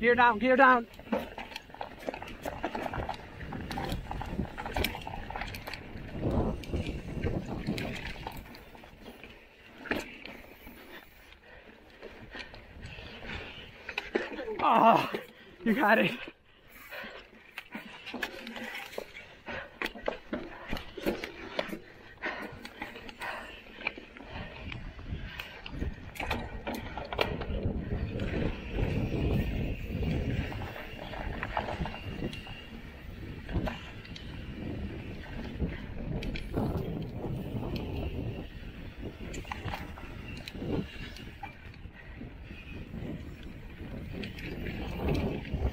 gear down, gear down. Oh, you got it.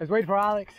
Let's wait for Alex.